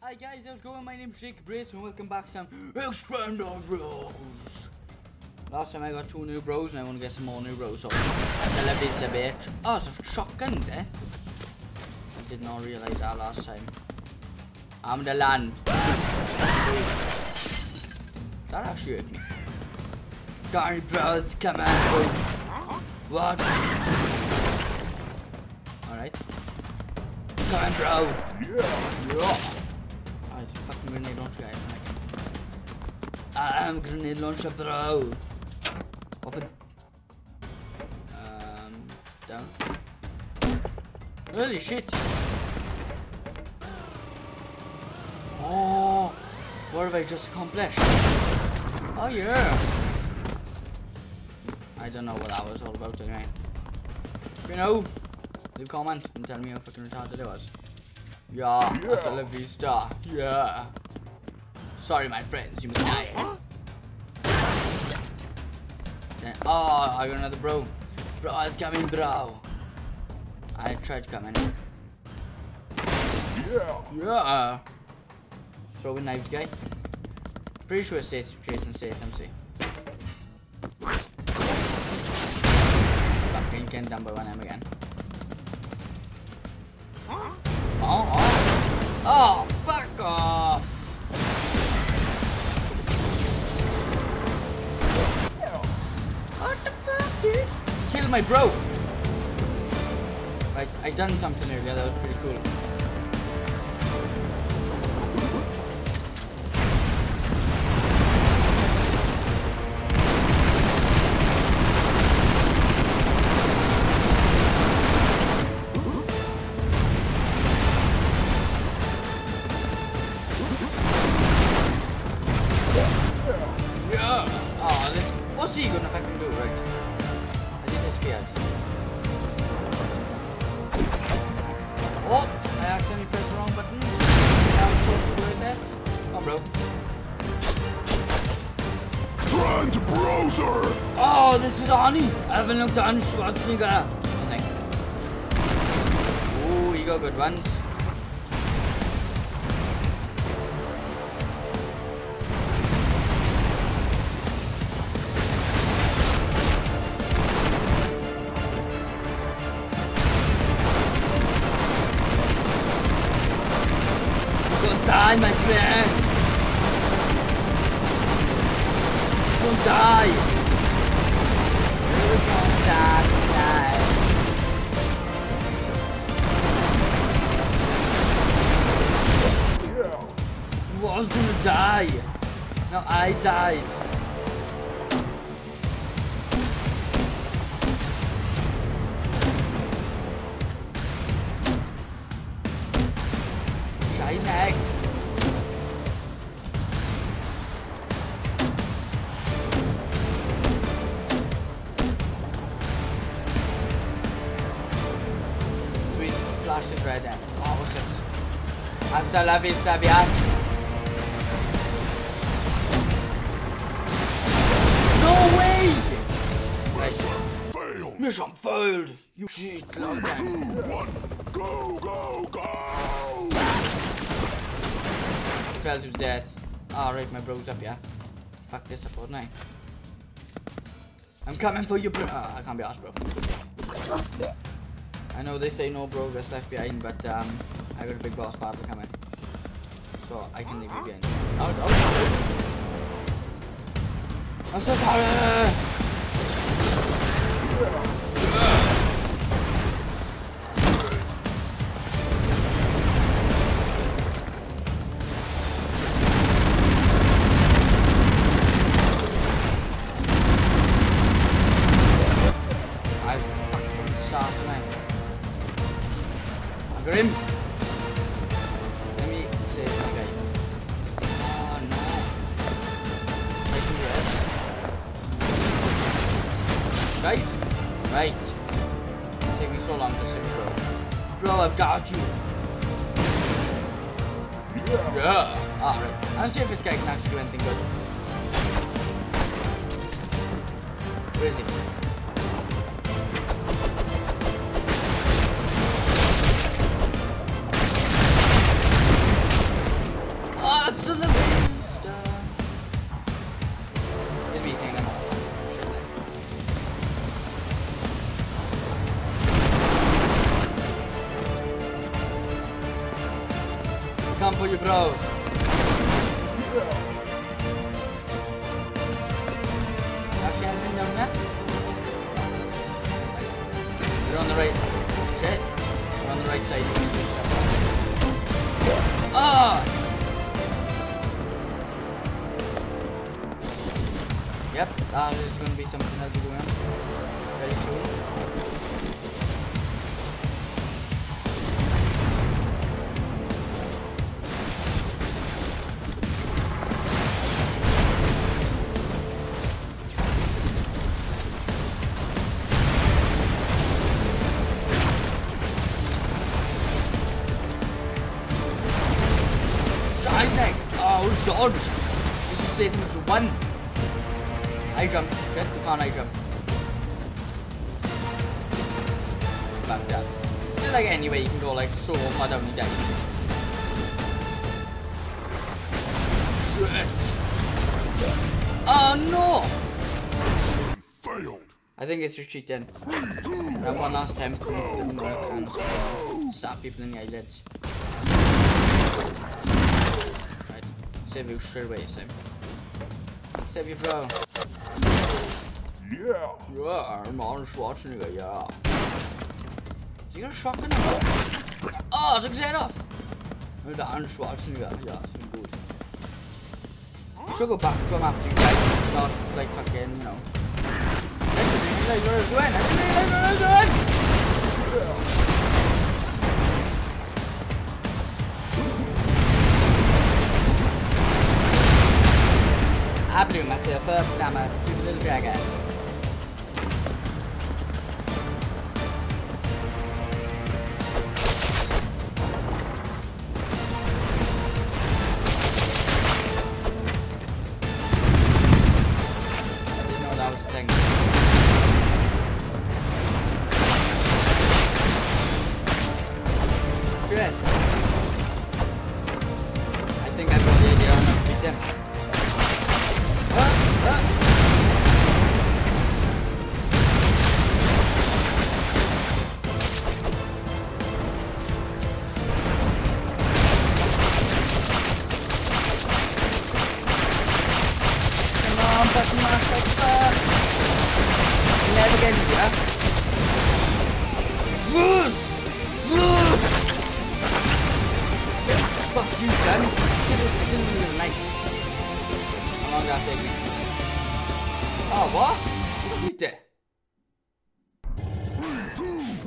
Hi guys, how's it going? My name's Jake Brace and welcome back to some Expendabros. Last time I got two new bros and I want to get some more new bros. So, I love this bitch. Oh, it's a shotguns, eh? I did not realize that last time. I'm the land. That actually hurt me. Darn bros, come on, boy. What? Alright. Come on, bro. Yeah, yeah. Oh, it's fucking grenade launcher guy. I'm grenade launcher, bro. Open. Um, down. Holy shit. Oh, what have I just accomplished? Oh yeah. I don't know what that was all about anyway. You know, leave a comment and tell me how fucking retarded it was. Yeah, yeah. hasta la vista. Yeah. Sorry, my friends, you must die. Eh? Okay. Oh, I got another bro. Bro, it's coming, bro. I tried coming. Yeah. Yeah. Throwing knives, guy. Pretty sure it's safe, Jason Statham, see. Fucking getting done by one M again. Oh, oh. Oh, fuck off. My bro. Right, I done something earlier, that was pretty cool. Trent Broser! Oh, this is Arnie. I haven't looked on Schwarzenegger. Nothing. Ooh, you got good ones. Die. No, I died. Scheiß Egg. Sweet flash is right there. Oh, what's this? Hasta la vista, biatch. Nice. Fail! Mission failed! You shit, lockdown. two, one, go, go, go! Felt who's dead. Alright, my bro's up, yeah. Fuck this up, wouldn't I? I'm coming for you, bro. Oh, I can't be asked, bro. I know they say no bro gets left behind, but um, I got a big boss battle coming. So I can leave oh. I'm so sorry! Yeah. Me so long to save bro. Bro, I've got you. Yeah. Yeah. Alright. Let's see if this guy can actually do anything good. Where is he? Come for you, bros. Actually, anything down there? You're on the right. Shit. You're on the right side. Ah! Yep, is going to be something I'll be doing very one. I jump. Shit, you can't I jump. That. Just like anyway, you can go like so far down he dies. Shit. Oh no! Failed. I think it's just cheating. Have one last time didn't work and stab people in the eyelids. Right. Save you straight away this time. Save you bro. Yeah. Yeah, I'm on Schwarzenegger, yeah. Is he got a shotgun what? Oh, took his head off! The Arnold Schwarzenegger, yeah, it's been good. You should go back to him after you guys, not like fucking, you know. I didn't realize what I was doing, I didn't realize what I was I'm a stupid little jackass. I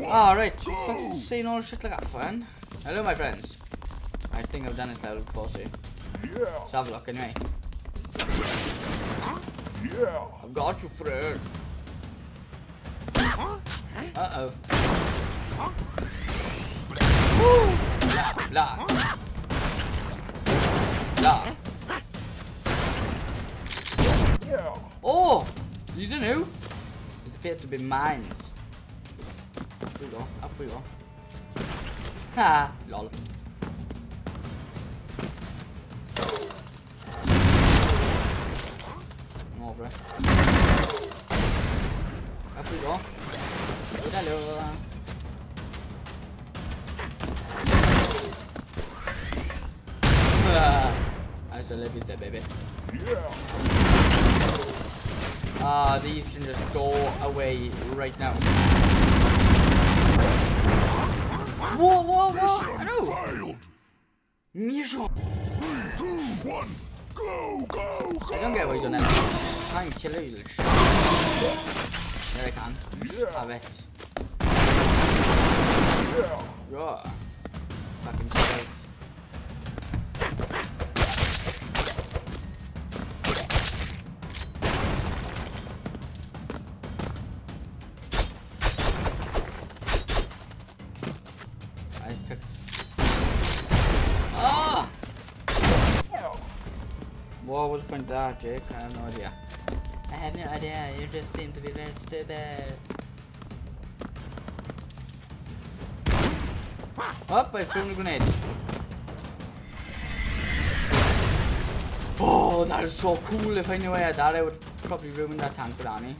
Alright, fucking saying all shit like that, fun. Hello, my friends. I think I've done this level before, so Yeah. let's have a look anyway. Yeah. I've got you, friend. Uh-oh. Woo! Blah. Blah. Yeah. Oh! These are new. These appear to be mines. Up we go, up we go. Ha! Lol. I'm over. Up we go. Hello. I still live with that baby. Ah, these can just go away right now. Whoa, whoa, whoa! I know! Mission! Three, two, one. Go, go, go. I don't get what you done there. I can kill you, you. Yeah, I can. Yeah. Have it. Yeah. Yeah. Fucking stealth. The point of that, Jake? I have no idea. I have no idea. You just seem to be very stupid. Up, I threw a grenade. Oh, that is so cool. If I knew I had that, I would probably ruin that tank with Annie.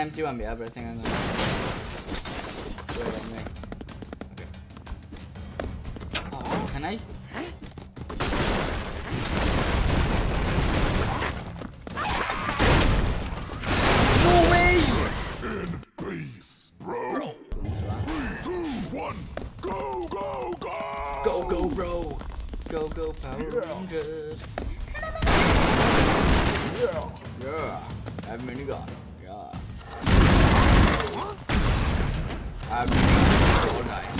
Empty one here, but I think I'm gonna do it anyway. Okay. Oh, can I? No way! In peace, bro. Through that. Two, one, go, go, go. Go, go, bro! Go, go, Power Yeah. Rangers! Yeah. Yeah, have mini gun. Gun all night.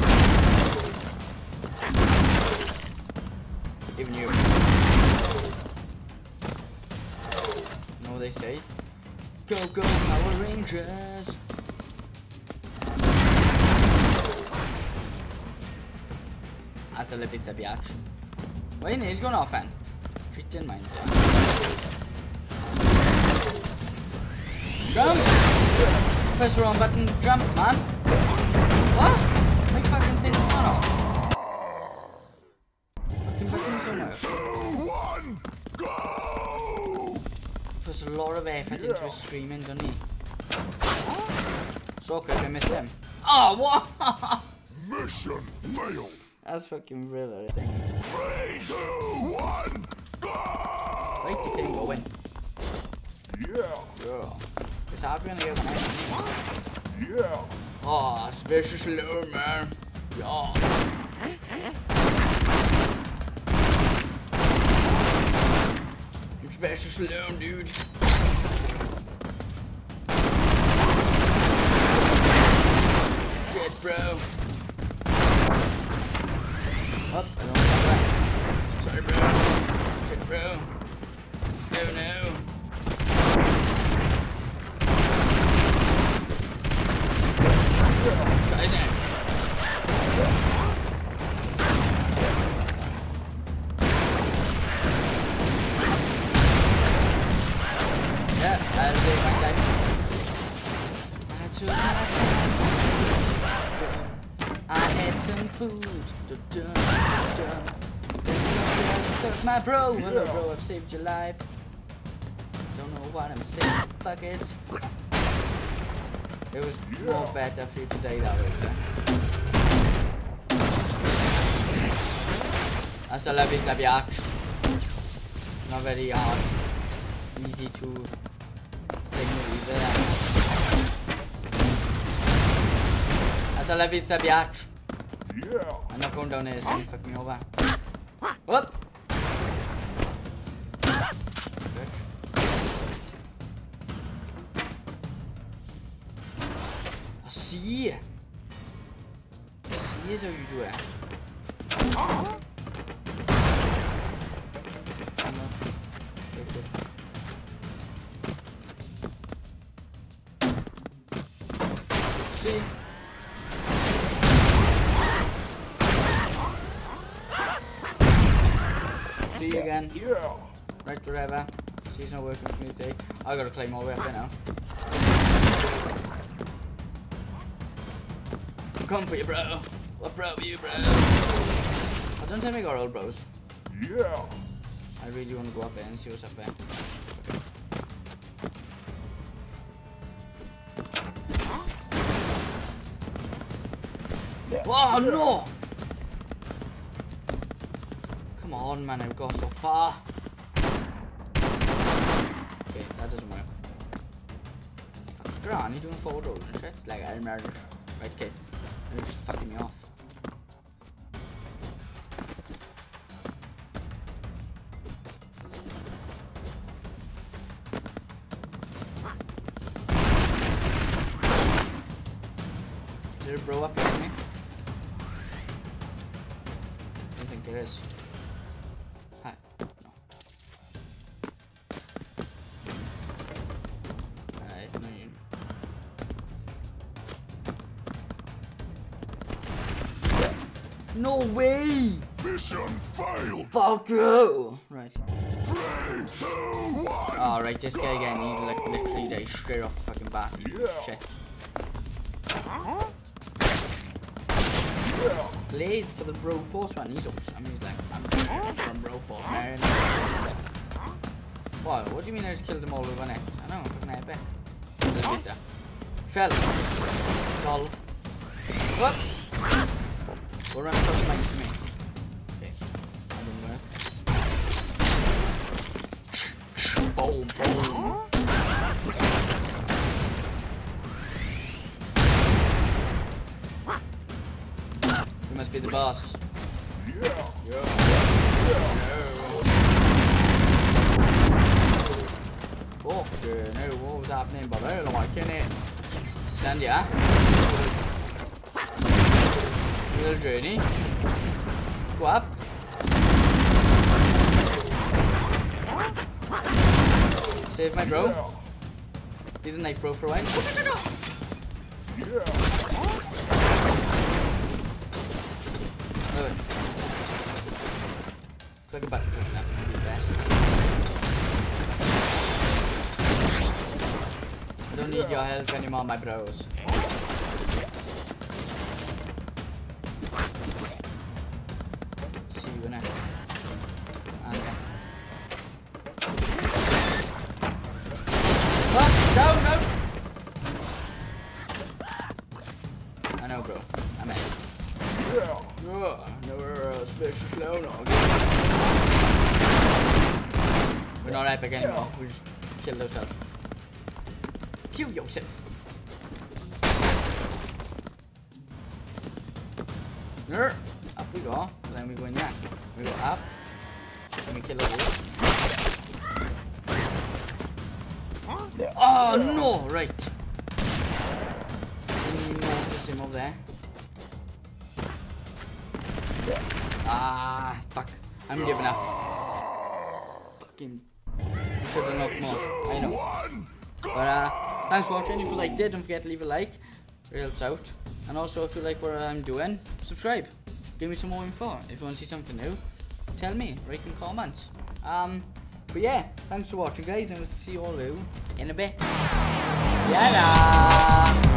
Even you. know what they say? Go, go, Power Rangers! Hasta la vista, biatch. Wait, he's going off, man. Treat in mind. Jump! Press the wrong button, jump, man. What? My fucking thing's on off. Fucking button's on off. Two, one, go. Puts a lot of effort into his screaming, doesn't he? So quick, I missed him. Oh, what? Mission failed. That's fucking real, I think. Three, two, one, go. Right, the king going. Yeah. Yeah. It's happy gonna get one. Yeah. Oh, it's vicious man. Yeah. It's vicious slow, dude. Shit, bro. That's my bro. Hello, bro. I've saved your life. Don't know what I'm saying. Fuck it. It was more better for you to die that way. Hasta la vista, biatch. Not very hard. Easy to signal either. Hasta la vista, biatch. Yeah. I'm not going down there, it's gonna fuck me over. Whoop! Good. I see. I see is how you uh-huh. You again. Yeah. Right, forever. She's not working for me today. I gotta claim all the way up there now. Come for you, bro. What bro you, bro? Oh, don't tell me I got old bros. Yeah. I really want to go up there and see what's up there. Oh no! Come on, man, I've got so far. Okay, that doesn't work. On? You doing and shit? It's like I murdered. Right, okay. Just fucking me off. No way! Mission failed. Fuck you! Right. Three, two, one. Alright, this guy again, he like literally died straight off the fucking bat. Yeah. Shit. Blade for the Bro Force one, he's awesome. I mean, he's like, I'm from Bro Force, man. What? What do you mean I just killed them all with one act? I know, fucking epic. Pizza. Fell. Lol. Go around plus minus to me. Okay. Work. Boom, boom. You must be the boss. Yeah. Uh, no, what was happening? But I don't like it. Stand yeah. Little journey. Go up. Save my bro. Need a knife bro for a while. Click a button. The. I don't need your help anymore, my bros. Epic anymore. We just killed ourselves. Kill yourself. Ner. Up we go. Then we go in there. We go up. Then we kill a wolf. Oh no! Right. Didn't notice him over there. Ah, fuck. I'm giving up. Fucking. Should knocked more. I know. But uh, thanks for watching. If you liked it, don't forget to leave a like. It helps out. And also, if you like what I'm doing, subscribe. Give me some more info. If you want to see something new, tell me. Write in comments. Um, but yeah, thanks for watching, guys, and we'll see you all in a bit. See!